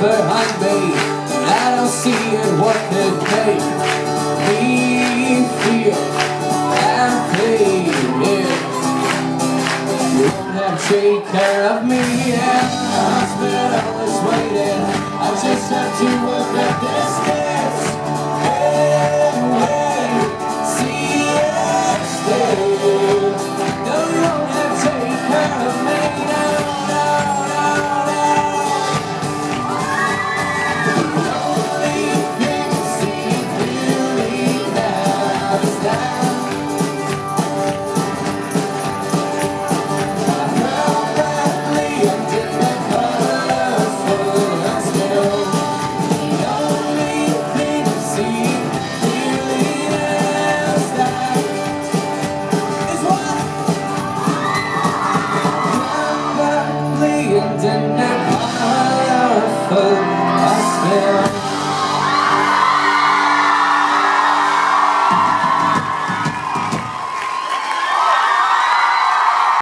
behind me I don't see it what could make me feel happy yeah. You won't have to take care of me yeah. hope